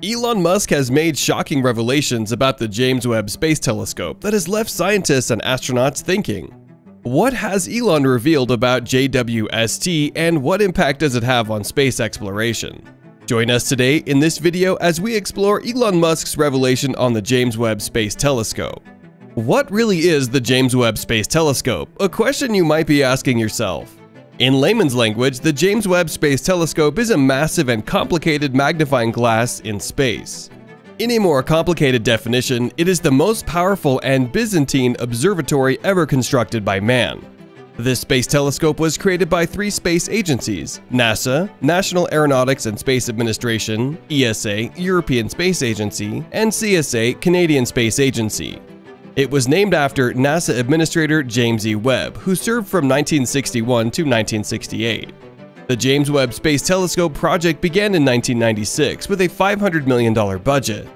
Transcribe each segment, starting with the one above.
Elon Musk has made shocking revelations about the James Webb Space Telescope that has left scientists and astronauts thinking. What has Elon revealed about JWST and what impact does it have on space exploration? Join us today in this video as we explore Elon Musk's revelation on the James Webb Space Telescope. What really is the James Webb Space Telescope? A question you might be asking yourself. In layman's language, the James Webb Space Telescope is a massive and complicated magnifying glass in space. In a more complicated definition, it is the most powerful and Byzantine observatory ever constructed by man. This space telescope was created by three space agencies NASA, National Aeronautics and Space Administration, ESA, European Space Agency, and CSA, Canadian Space Agency. It was named after NASA Administrator James E. Webb, who served from 1961 to 1968. The James Webb Space Telescope project began in 1996 with a $500 million budget.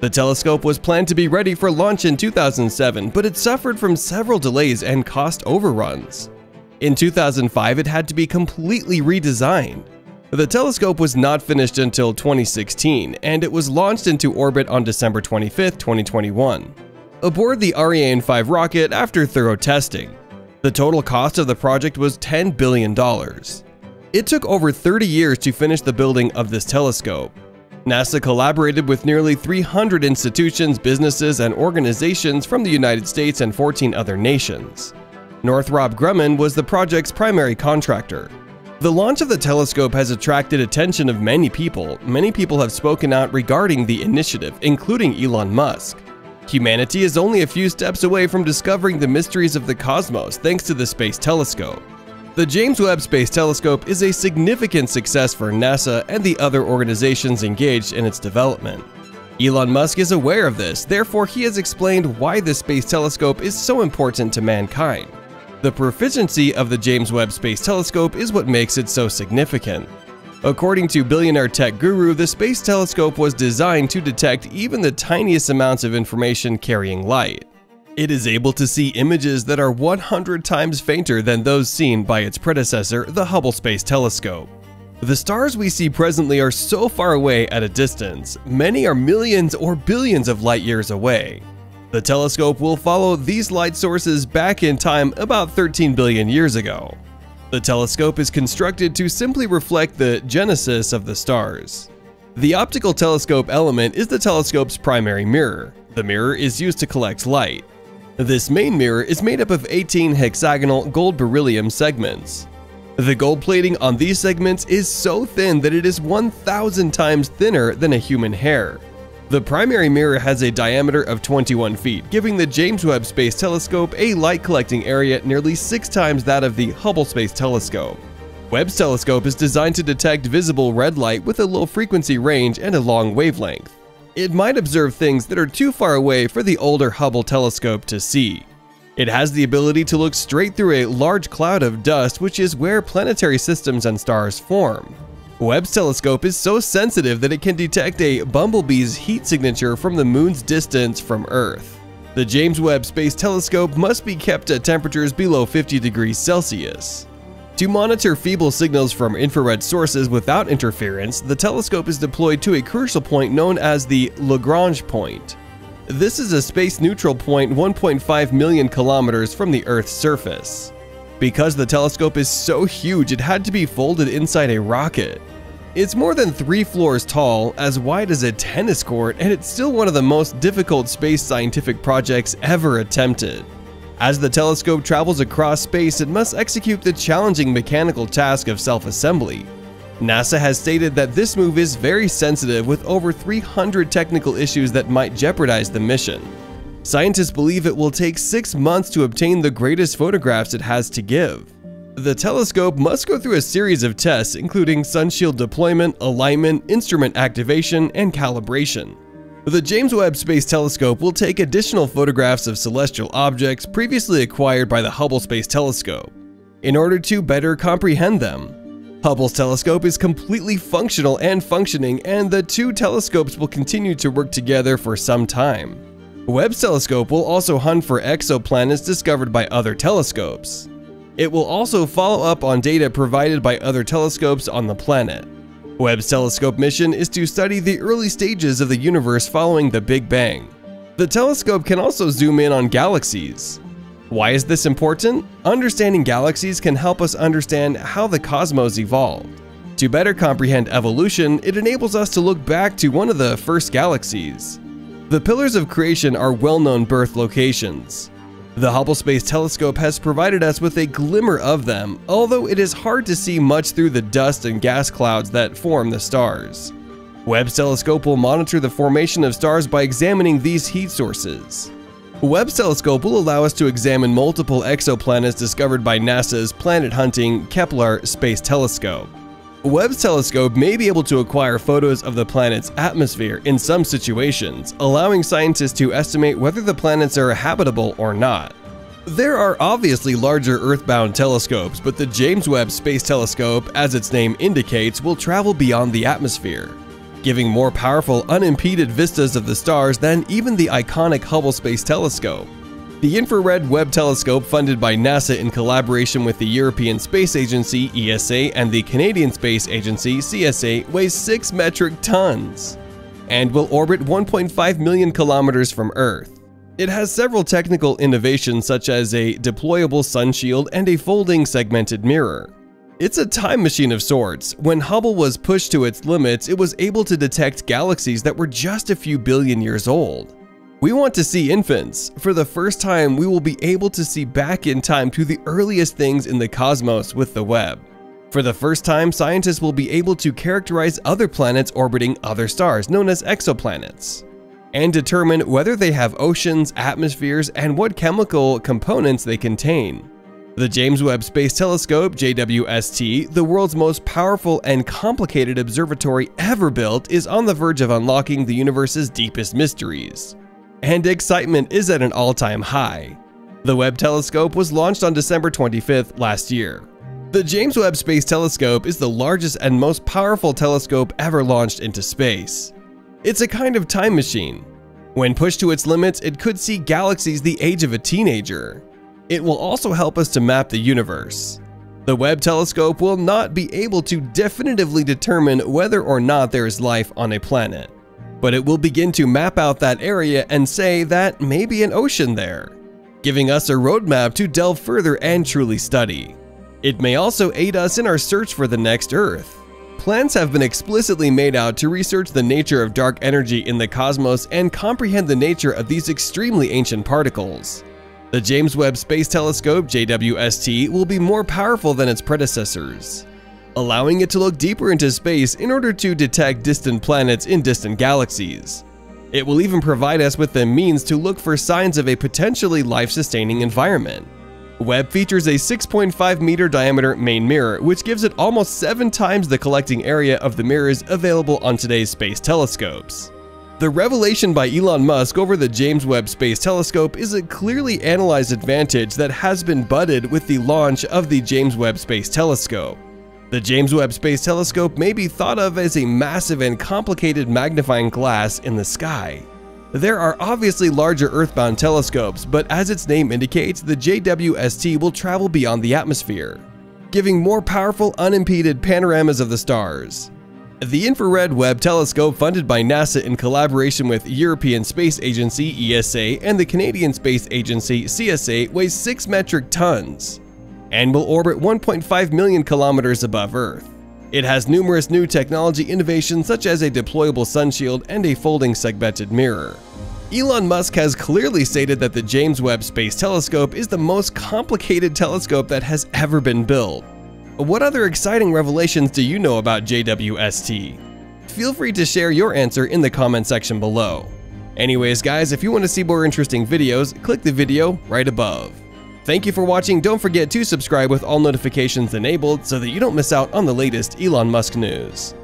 The telescope was planned to be ready for launch in 2007, but it suffered from several delays and cost overruns. In 2005, it had to be completely redesigned. The telescope was not finished until 2016, and it was launched into orbit on December 25, 2021 aboard the Ariane 5 rocket after thorough testing. The total cost of the project was $10 billion. It took over 30 years to finish the building of this telescope. NASA collaborated with nearly 300 institutions, businesses, and organizations from the United States and 14 other nations. Northrop Grumman was the project's primary contractor. The launch of the telescope has attracted attention of many people. Many people have spoken out regarding the initiative, including Elon Musk. Humanity is only a few steps away from discovering the mysteries of the cosmos thanks to the Space Telescope. The James Webb Space Telescope is a significant success for NASA and the other organizations engaged in its development. Elon Musk is aware of this, therefore he has explained why the Space Telescope is so important to mankind. The proficiency of the James Webb Space Telescope is what makes it so significant. According to billionaire tech guru, the Space Telescope was designed to detect even the tiniest amounts of information carrying light. It is able to see images that are 100 times fainter than those seen by its predecessor, the Hubble Space Telescope. The stars we see presently are so far away at a distance, many are millions or billions of light years away. The telescope will follow these light sources back in time about 13 billion years ago. The telescope is constructed to simply reflect the genesis of the stars. The optical telescope element is the telescope's primary mirror. The mirror is used to collect light. This main mirror is made up of 18 hexagonal gold beryllium segments. The gold plating on these segments is so thin that it is 1,000 times thinner than a human hair. The primary mirror has a diameter of 21 feet, giving the James Webb Space Telescope a light collecting area nearly six times that of the Hubble Space Telescope. Webb's telescope is designed to detect visible red light with a low frequency range and a long wavelength. It might observe things that are too far away for the older Hubble telescope to see. It has the ability to look straight through a large cloud of dust, which is where planetary systems and stars form. Webb's telescope is so sensitive that it can detect a bumblebee's heat signature from the moon's distance from Earth. The James Webb Space Telescope must be kept at temperatures below 50 degrees Celsius. To monitor feeble signals from infrared sources without interference, the telescope is deployed to a crucial point known as the Lagrange point. This is a space-neutral point 1.5 million kilometers from the Earth's surface. Because the telescope is so huge, it had to be folded inside a rocket. It's more than three floors tall, as wide as a tennis court, and it's still one of the most difficult space scientific projects ever attempted. As the telescope travels across space, it must execute the challenging mechanical task of self-assembly. NASA has stated that this move is very sensitive with over 300 technical issues that might jeopardize the mission. Scientists believe it will take six months to obtain the greatest photographs it has to give. The telescope must go through a series of tests including sunshield deployment, alignment, instrument activation, and calibration. The James Webb Space Telescope will take additional photographs of celestial objects previously acquired by the Hubble Space Telescope in order to better comprehend them. Hubble's telescope is completely functional and functioning, and the two telescopes will continue to work together for some time. Webb's telescope will also hunt for exoplanets discovered by other telescopes. It will also follow up on data provided by other telescopes on the planet. Webb's telescope mission is to study the early stages of the universe following the Big Bang. The telescope can also zoom in on galaxies. Why is this important? Understanding galaxies can help us understand how the cosmos evolved. To better comprehend evolution, it enables us to look back to one of the first galaxies. The pillars of creation are well-known birth locations. The Hubble Space Telescope has provided us with a glimmer of them, although it is hard to see much through the dust and gas clouds that form the stars. Webb's telescope will monitor the formation of stars by examining these heat sources. Webb's telescope will allow us to examine multiple exoplanets discovered by NASA's planet-hunting Kepler Space Telescope. Webb's telescope may be able to acquire photos of the planet's atmosphere in some situations, allowing scientists to estimate whether the planets are habitable or not. There are obviously larger Earthbound telescopes, but the James Webb Space Telescope, as its name indicates, will travel beyond the atmosphere, giving more powerful unimpeded vistas of the stars than even the iconic Hubble Space Telescope. The Infrared Webb Telescope, funded by NASA in collaboration with the European Space Agency ESA and the Canadian Space Agency CSA, weighs 6 metric tons and will orbit 1.5 million kilometers from Earth. It has several technical innovations such as a deployable sun shield and a folding segmented mirror. It's a time machine of sorts. When Hubble was pushed to its limits, it was able to detect galaxies that were just a few billion years old. We want to see infants. For the first time, we will be able to see back in time to the earliest things in the cosmos with the Webb. For the first time, scientists will be able to characterize other planets orbiting other stars, known as exoplanets, and determine whether they have oceans, atmospheres, and what chemical components they contain. The James Webb Space Telescope, JWST, the world's most powerful and complicated observatory ever built, is on the verge of unlocking the universe's deepest mysteries and excitement is at an all-time high. The Webb telescope was launched on December 25th last year. The James Webb Space Telescope is the largest and most powerful telescope ever launched into space. It's a kind of time machine. When pushed to its limits, it could see galaxies the age of a teenager. It will also help us to map the universe. The Webb telescope will not be able to definitively determine whether or not there is life on a planet but it will begin to map out that area and say that may be an ocean there, giving us a roadmap to delve further and truly study. It may also aid us in our search for the next Earth. Plans have been explicitly made out to research the nature of dark energy in the cosmos and comprehend the nature of these extremely ancient particles. The James Webb Space Telescope JWST will be more powerful than its predecessors allowing it to look deeper into space in order to detect distant planets in distant galaxies. It will even provide us with the means to look for signs of a potentially life-sustaining environment. Webb features a 6.5 meter diameter main mirror, which gives it almost 7 times the collecting area of the mirrors available on today's space telescopes. The revelation by Elon Musk over the James Webb Space Telescope is a clearly analyzed advantage that has been budded with the launch of the James Webb Space Telescope. The James Webb Space Telescope may be thought of as a massive and complicated magnifying glass in the sky. There are obviously larger Earthbound telescopes, but as its name indicates, the JWST will travel beyond the atmosphere, giving more powerful unimpeded panoramas of the stars. The Infrared Webb Telescope funded by NASA in collaboration with European Space Agency ESA and the Canadian Space Agency CSA weighs 6 metric tons and will orbit 1.5 million kilometers above Earth. It has numerous new technology innovations such as a deployable sunshield and a folding segmented mirror. Elon Musk has clearly stated that the James Webb Space Telescope is the most complicated telescope that has ever been built. What other exciting revelations do you know about JWST? Feel free to share your answer in the comment section below. Anyways guys, if you want to see more interesting videos, click the video right above. Thank you for watching. Don't forget to subscribe with all notifications enabled so that you don't miss out on the latest Elon Musk news.